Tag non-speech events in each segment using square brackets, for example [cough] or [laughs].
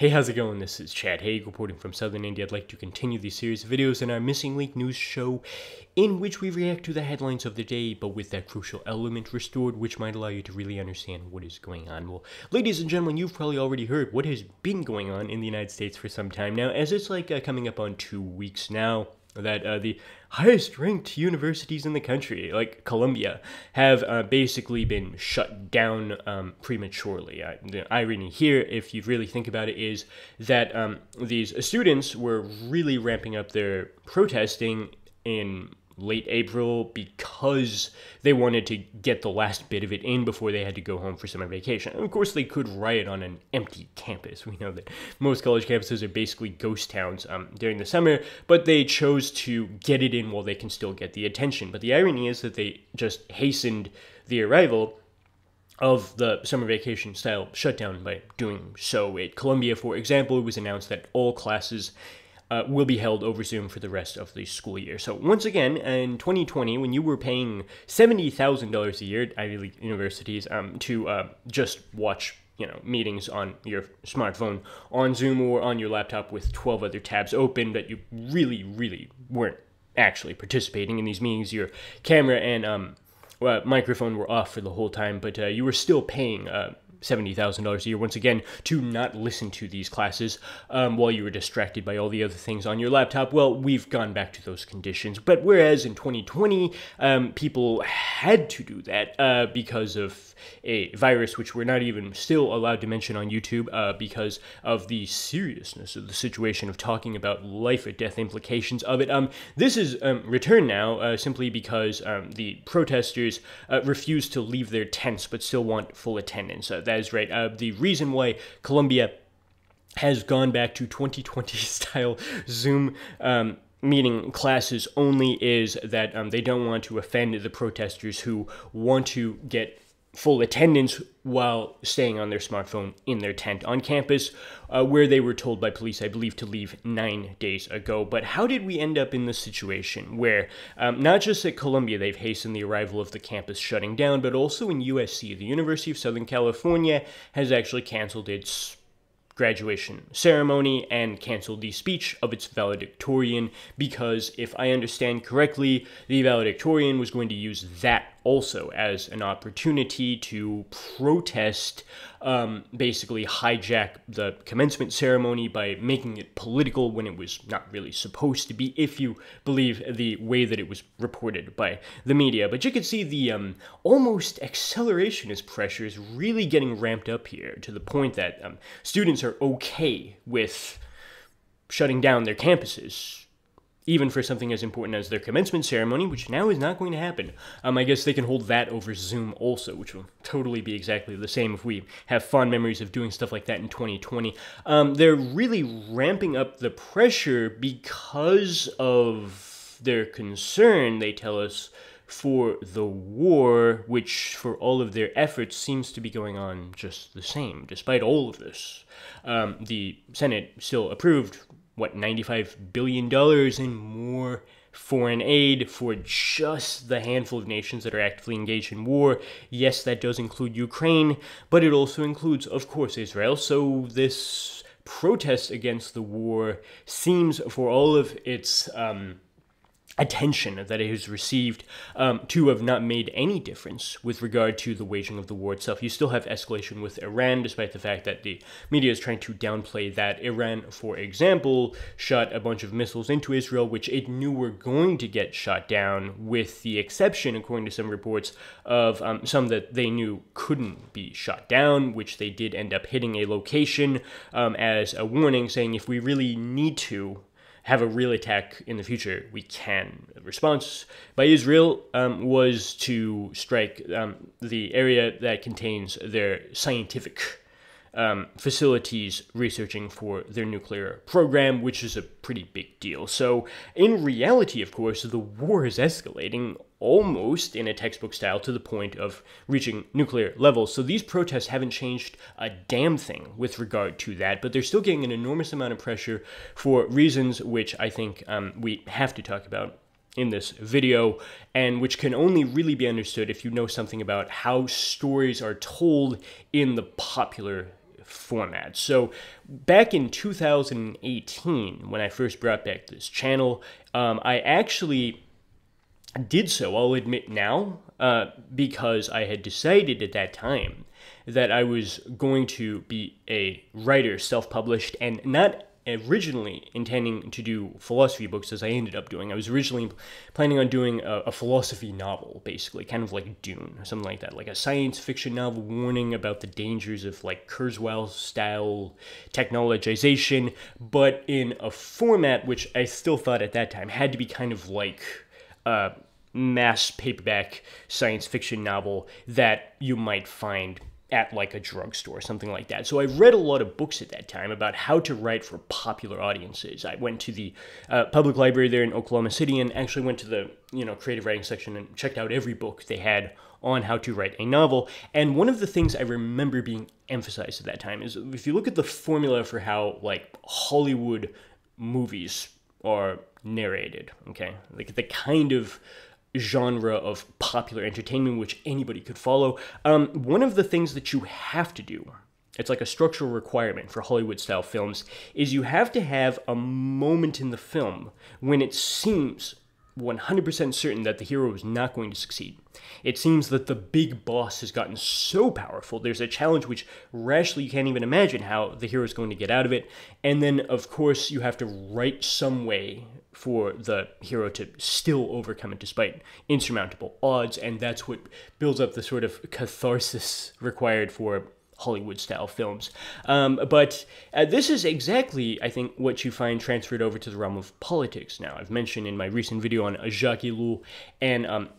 Hey, how's it going? This is Chad Haag reporting from Southern India. I'd like to continue the series of videos in our Missing Link news show, in which we react to the headlines of the day, but with that crucial element restored, which might allow you to really understand what is going on. Well, ladies and gentlemen, you've probably already heard what has been going on in the United States for some time now, as it's like uh, coming up on two weeks now that uh, the highest ranked universities in the country, like Columbia, have uh, basically been shut down um, prematurely. Uh, the irony here, if you really think about it, is that um, these students were really ramping up their protesting in late April because they wanted to get the last bit of it in before they had to go home for summer vacation. And of course, they could riot on an empty campus. [laughs] We know that most college campuses are basically ghost towns um, during the summer, but they chose to get it in while they can still get the attention. But the irony is that they just hastened the arrival of the summer vacation style shutdown by doing so. At Columbia, for example, it was announced that all classes uh, will be held over Zoom for the rest of the school year. So once again, in 2020, when you were paying $70,000 a year at Ivy League universities um, to uh, just watch you know meetings on your smartphone on Zoom or on your laptop with 12 other tabs open that you really really weren't actually participating in these meetings your camera and um, well, microphone were off for the whole time but uh, you were still paying uh, $70,000 a year, once again, to not listen to these classes um, while you were distracted by all the other things on your laptop. Well, we've gone back to those conditions. But whereas in 2020, um, people had to do that uh, because of a virus which we're not even still allowed to mention on YouTube uh, because of the seriousness of the situation of talking about life or death implications of it. Um, this is um, returned now uh, simply because um, the protesters uh, refuse to leave their tents but still want full attendance. Uh, that is right. Uh, the reason why Columbia has gone back to 2020 [laughs] style Zoom um, meeting classes only is that um, they don't want to offend the protesters who want to get full attendance while staying on their smartphone in their tent on campus, uh, where they were told by police, I believe, to leave nine days ago. But how did we end up in this situation where um, not just at Columbia they've hastened the arrival of the campus shutting down, but also in USC, the University of Southern California has actually canceled its graduation ceremony and canceled the speech of its valedictorian because, if I understand correctly, the valedictorian was going to use that also as an opportunity to protest, um, basically hijack the commencement ceremony by making it political when it was not really supposed to be, if you believe the way that it was reported by the media. But you can see the um, almost accelerationist pressure is really getting ramped up here to the point that um, students are okay with shutting down their campuses even for something as important as their commencement ceremony, which now is not going to happen. Um, I guess they can hold that over Zoom also, which will totally be exactly the same if we have fond memories of doing stuff like that in 2020. Um, they're really ramping up the pressure because of their concern, they tell us, for the war, which for all of their efforts seems to be going on just the same, despite all of this. Um, the Senate still approved what, $95 billion in more foreign aid for just the handful of nations that are actively engaged in war. Yes, that does include Ukraine, but it also includes, of course, Israel. So this protest against the war seems, for all of its um, attention that it has received um, to have not made any difference with regard to the waging of the war itself. You still have escalation with Iran, despite the fact that the media is trying to downplay that. Iran, for example, shot a bunch of missiles into Israel, which it knew were going to get shot down, with the exception, according to some reports, of um, some that they knew couldn't be shot down, which they did end up hitting a location um, as a warning, saying if we really need to, have a real attack in the future, we can. The response by Israel um, was to strike um, the area that contains their scientific um, facilities researching for their nuclear program, which is a pretty big deal. So, in reality, of course, the war is escalating almost in a textbook style to the point of reaching nuclear levels. So, these protests haven't changed a damn thing with regard to that, but they're still getting an enormous amount of pressure for reasons which I think um, we have to talk about in this video, and which can only really be understood if you know something about how stories are told in the popular format. So, back in 2018, when I first brought back this channel, um, I actually did so, I'll admit now, uh, because I had decided at that time that I was going to be a writer, self published, and not originally intending to do philosophy books as I ended up doing. I was originally planning on doing a, a, philosophy novel, basically, kind of like Dune or something like that, like a science fiction novel warning about the dangers of like Kurzweil style technologization, but in a format which I still thought at that time had to be kind of like. Uh, mass paperback science fiction novel that you might find at like a drugstore, something like that. So I read a lot of books at that time about how to write for popular audiences. I went to the uh, public library there in Oklahoma City and actually went to the you know creative writing section and checked out every book they had on how to write a novel. And one of the things I remember being emphasized at that time is if you look at the formula for how like Hollywood movies are narrated, okay, like the kind of genre of popular entertainment which anybody could follow. Um, one of the things that you have to do, it's like a structural requirement for Hollywood style films, is you have to have a moment in the film when it seems 100% certain that the hero is not going to succeed. It seems that the big boss has gotten so powerful, there's a challenge which rationally you can't even imagine how the hero is going to get out of it. And then, of course, you have to write some way for the hero to still overcome it despite insurmountable odds, and that's what builds up the sort of catharsis required for Hollywood style films. Um, but uh, this is exactly, I think, what you find transferred over to the realm of politics now. I've mentioned in my recent video on Jacques Ellul and um,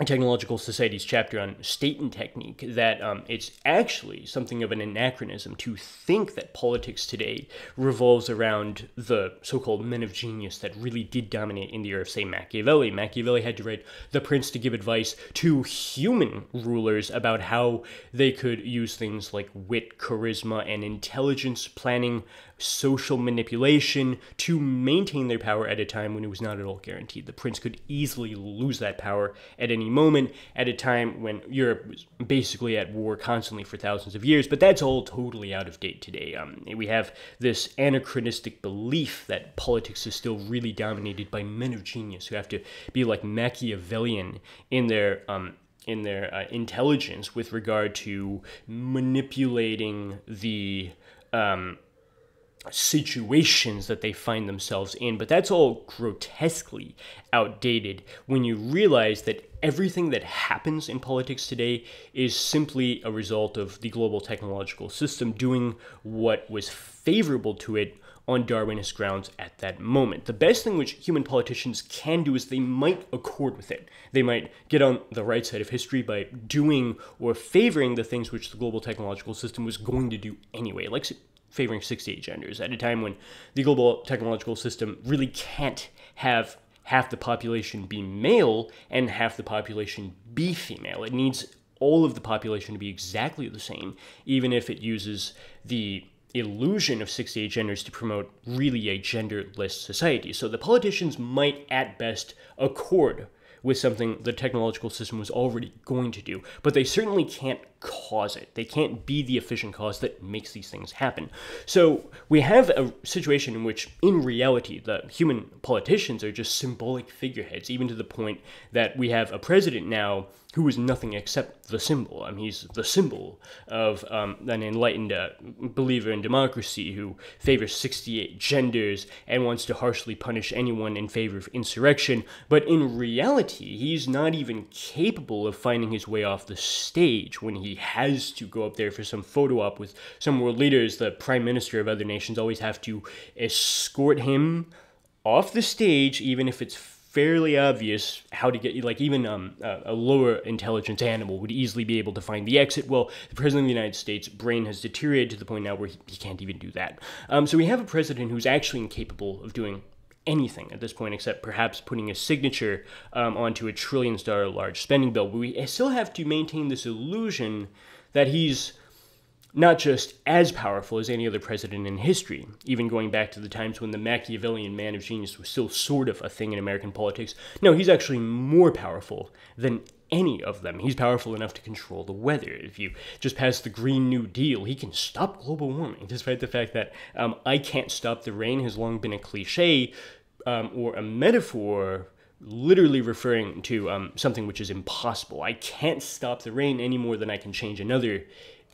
Technological Society's chapter on state and technique that um, it's actually something of an anachronism to think that politics today revolves around the so-called men of genius that really did dominate in the era of, say, Machiavelli. Machiavelli had to write The Prince to give advice to human rulers about how they could use things like wit, charisma, and intelligence planning social manipulation to maintain their power at a time when it was not at all guaranteed. The prince could easily lose that power at any moment at a time when Europe was basically at war constantly for thousands of years, but that's all totally out of date today. Um, we have this anachronistic belief that politics is still really dominated by men of genius who have to be like Machiavellian in their um, in their uh, intelligence with regard to manipulating the um, situations that they find themselves in. But that's all grotesquely outdated when you realize that everything that happens in politics today is simply a result of the global technological system doing what was favorable to it on Darwinist grounds at that moment. The best thing which human politicians can do is they might accord with it. They might get on the right side of history by doing or favoring the things which the global technological system was going to do anyway, like favoring 68 genders at a time when the global technological system really can't have half the population be male and half the population be female. It needs all of the population to be exactly the same, even if it uses the illusion of 68 genders to promote really a genderless society. So the politicians might at best accord with something the technological system was already going to do, but they certainly can't cause it. They can't be the efficient cause that makes these things happen. So we have a situation in which, in reality, the human politicians are just symbolic figureheads, even to the point that we have a president now who is nothing except the symbol. I mean, he's the symbol of um, an enlightened uh, believer in democracy who favors 68 genders and wants to harshly punish anyone in favor of insurrection. But in reality, he's not even capable of finding his way off the stage when has to go up there for some photo op with some world leaders. The prime minister of other nations always have to escort him off the stage, even if it's fairly obvious how to get like even um, a lower intelligence animal would easily be able to find the exit well the president of the united states brain has deteriorated to the point now where he, he can't even do that um, so we have a president who's actually incapable of doing anything at this point except perhaps putting a signature um, onto a trillion dollar large spending bill. We still have to maintain this illusion that he's not just as powerful as any other president in history, even going back to the times when the Machiavellian man of genius was still sort of a thing in American politics. No, he's actually more powerful than any of them. He's powerful enough to control the weather. If you just pass the Green New Deal, he can stop global warming, despite the fact that um, I can't stop the rain has long been a cliche um, or a metaphor literally referring to um, something which is impossible. I can't stop the rain any more than I can change another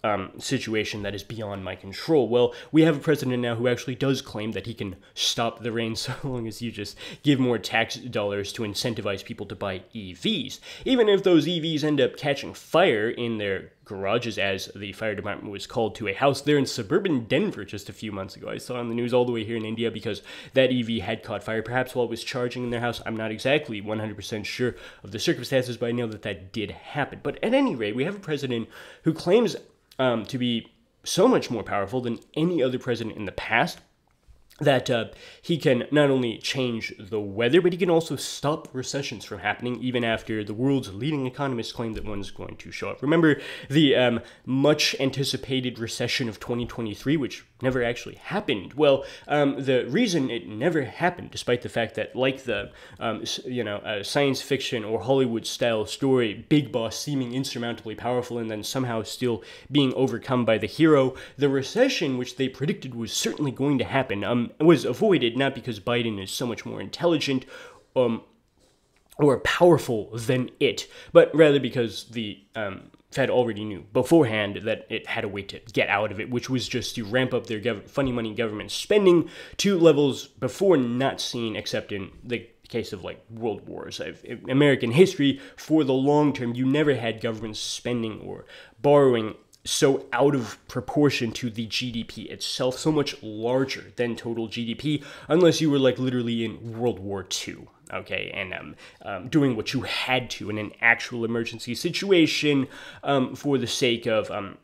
um, situation that is beyond my control. Well, we have a president now who actually does claim that he can stop the rain [laughs] so long as you just give more tax dollars to incentivize people to buy EVs. Even if those EVs end up catching fire in their garages, as the fire department was called to a house there in suburban Denver just a few months ago. I saw on the news all the way here in India because that EV had caught fire, perhaps while it was charging in their house. I'm not exactly 100% sure of the circumstances, but I know that that did happen. But at any rate, we have a president who claims um, to be so much more powerful than any other president in the past that uh, he can not only change the weather, but he can also stop recessions from happening even after the world's leading economists claim that one's going to show up. Remember the um, much anticipated recession of 2023, which never actually happened. Well, um, the reason it never happened, despite the fact that, like the um, you know uh, science fiction or Hollywood style story, Big Boss seeming insurmountably powerful and then somehow still being overcome by the hero, the recession, which they predicted was certainly going to happen, was avoided not because Biden is so much more intelligent. Um, or powerful than it, but rather because the um, Fed already knew beforehand that it had a way to get out of it, which was just to ramp up their gov- funny money government spending to levels before not seen except in the case of like world wars. In American history, for the long term, you never had government spending or borrowing so out of proportion to the GDP itself, so much larger than total GDP, unless you were like literally in World War II okay, and um, um, doing what you had to in an actual emergency situation um, for the sake of um,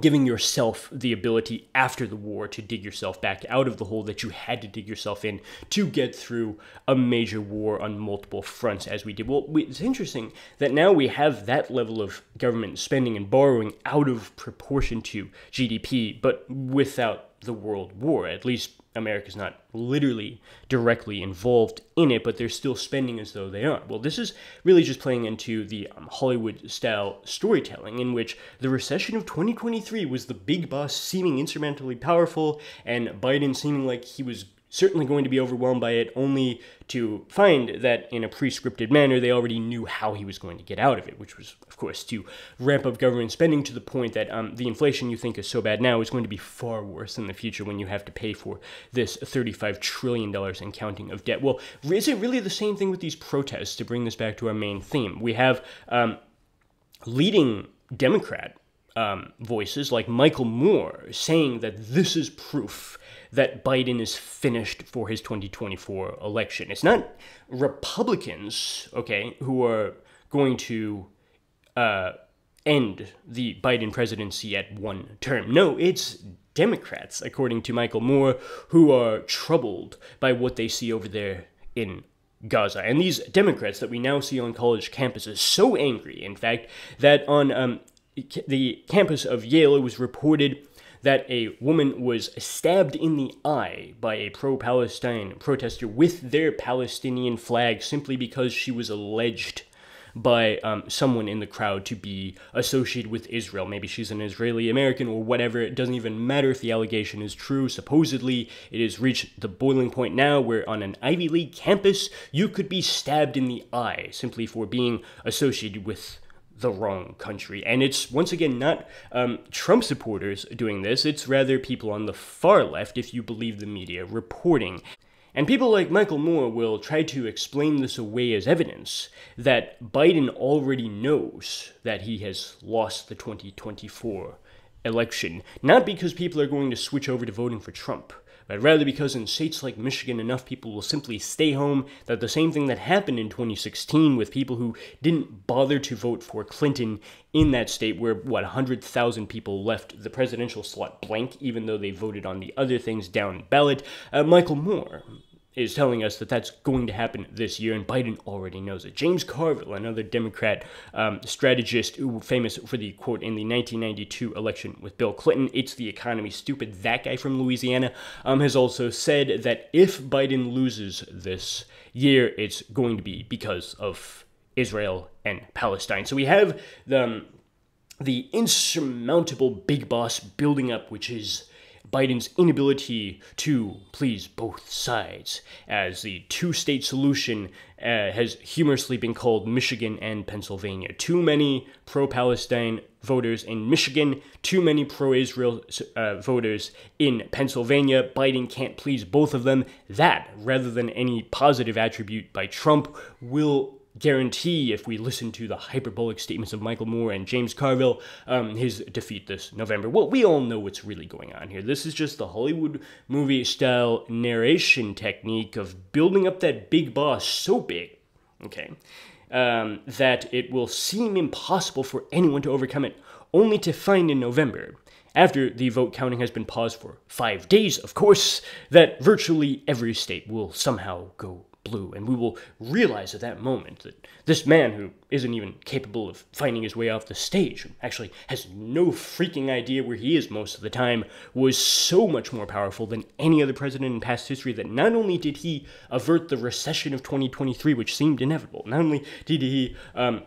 giving yourself the ability after the war to dig yourself back out of the hole that you had to dig yourself in to get through a major war on multiple fronts as we did. Well, it's interesting that now we have that level of government spending and borrowing out of proportion to GDP, but without the world war, at least America's not literally directly involved in it, but they're still spending as though they are. Well, this is really just playing into the um, Hollywood style storytelling, in which the recession of 2023 was the big boss seeming insurmountably powerful, and Biden seeming like he was certainly going to be overwhelmed by it, only to find that in a pre-scripted manner they already knew how he was going to get out of it, which was, of course, to ramp up government spending to the point that um, the inflation you think is so bad now is going to be far worse in the future when you have to pay for this $35 trillion and counting of debt. Well, is it really the same thing with these protests, to bring this back to our main theme? We have um, leading Democrat um, voices like Michael Moore saying that this is proof that Biden is finished for his 2024 election. It's not Republicans, okay, who are going to uh, end the Biden presidency at one term. No, it's Democrats, according to Michael Moore, who are troubled by what they see over there in Gaza. And these Democrats that we now see on college campuses so angry, in fact, that on um, the campus of Yale it was reported that a woman was stabbed in the eye by a pro Palestine protester with their Palestinian flag simply because she was alleged by um, someone in the crowd to be associated with Israel. Maybe she's an Israeli American or whatever. It doesn't even matter if the allegation is true. Supposedly, it has reached the boiling point now where on an Ivy League campus, you could be stabbed in the eye simply for being associated with the wrong country. And it's once again not um, Trump supporters doing this, it's rather people on the far left, if you believe the media reporting. And people like Michael Moore will try to explain this away as evidence that Biden already knows that he has lost the 2024 election, not because people are going to switch over to voting for Trump but rather because in states like Michigan, enough people will simply stay home that the same thing that happened in 2016 with people who didn't bother to vote for Clinton in that state, where, what, 100,000 people left the presidential slot blank, even though they voted on the other things down ballot. Uh, Michael Moore, is telling us that that's going to happen this year, and Biden already knows it. James Carville, another Democrat um, strategist who famous for the quote in the 1992 election with Bill Clinton, "It's the economy, stupid." That guy from Louisiana um, has also said that if Biden loses this year, it's going to be because of Israel and Palestine. So we have the, um, the insurmountable big boss building up, which is Biden's inability to please both sides, as the two state solution uh, has humorously been called Michigan and Pennsylvania. Too many pro Palestine voters in Michigan, too many pro Israel uh, voters in Pennsylvania. Biden can't please both of them. That, rather than any positive attribute by Trump, will guarantee, if we listen to the hyperbolic statements of Michael Moore and James Carville, um, his defeat this November. Well, we all know what's really going on here. This is just the Hollywood movie style narration technique of building up that big boss so big, okay, um, that it will seem impossible for anyone to overcome it, only to find in November after the vote counting has been paused for five days, of course, that virtually every state will somehow go blue, and we will realize at that moment that this man who isn't even capable of finding his way off the stage, who actually has no freaking idea where he is most of the time, was so much more powerful than any other president in past history that not only did he avert the recession of 2023, which seemed inevitable, not only did he um,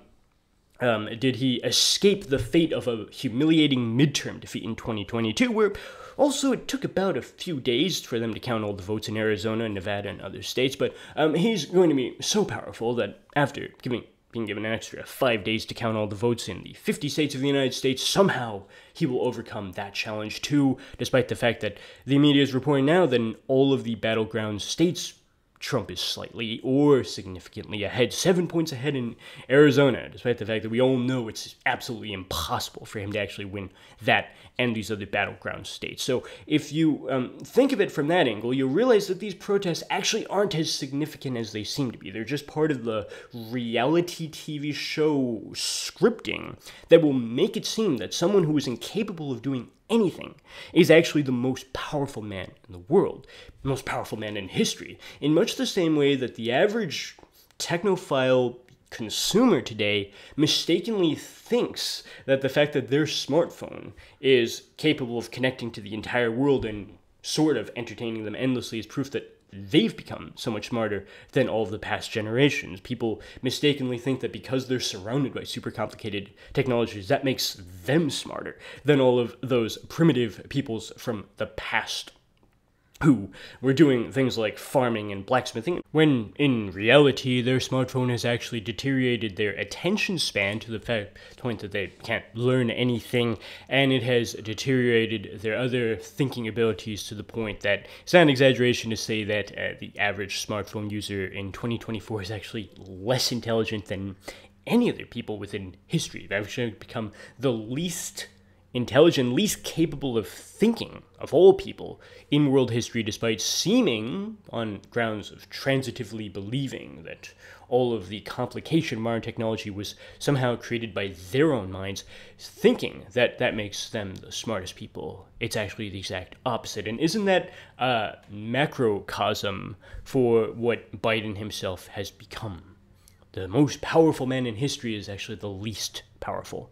um, did he escape the fate of a humiliating midterm defeat in 2022, where also, it took about a few days for them to count all the votes in Arizona, Nevada, and other states, but um, he's going to be so powerful that after giving being given an extra five days to count all the votes in the 50 states of the United States, somehow he will overcome that challenge too, despite the fact that the media is reporting now that in all of the battleground states Trump is slightly or significantly ahead, seven points ahead in Arizona, despite the fact that we all know it's absolutely impossible for him to actually win that and these other battleground states. So if you um, think of it from that angle, you'll realize that these protests actually aren't as significant as they seem to be. They're just part of the reality TV show scripting that will make it seem that someone who is incapable of doing anything, is actually the most powerful man in the world, the most powerful man in history, in much the same way that the average technophile consumer today mistakenly thinks that the fact that their smartphone is capable of connecting to the entire world and sort of entertaining them endlessly is proof that they've become so much smarter than all of the past generations. People mistakenly think that because they're surrounded by super complicated technologies, that makes them smarter than all of those primitive peoples from the past who were doing things like farming and blacksmithing, when in reality their smartphone has actually deteriorated their attention span to the fact, point that they can't learn anything, and it has deteriorated their other thinking abilities to the point that it's not an exaggeration to say that uh, the average smartphone user in 2024 is actually less intelligent than any other people within history. They've become the least intelligent, least capable of thinking of all people in world history, despite seeming, on grounds of transitively believing, that all of the complication modern technology was somehow created by their own minds, thinking that that makes them the smartest people. It's actually the exact opposite. And isn't that a macrocosm for what Biden himself has become? The most powerful man in history is actually the least powerful.